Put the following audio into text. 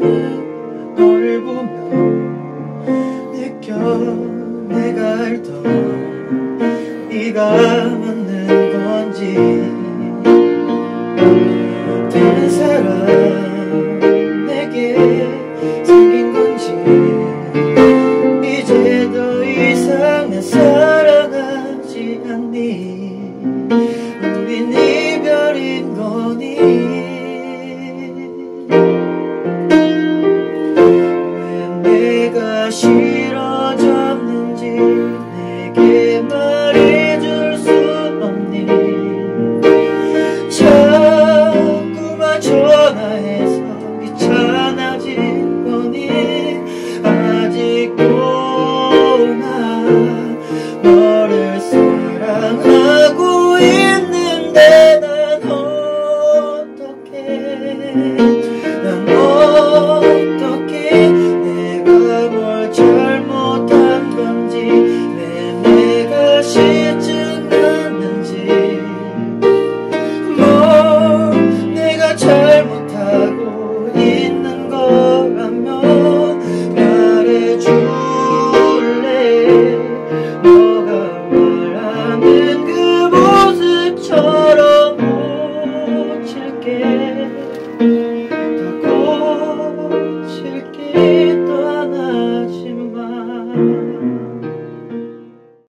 너를 보면 느껴 내가 알던 네가 맞는 건지 다른 사람 내게 생긴 건지 이제 더 이상 내 사. 싫어졌는지 내게 말해줄 수 없니? 자꾸만 전화해서 귀찮아진 거니? 아직도 나.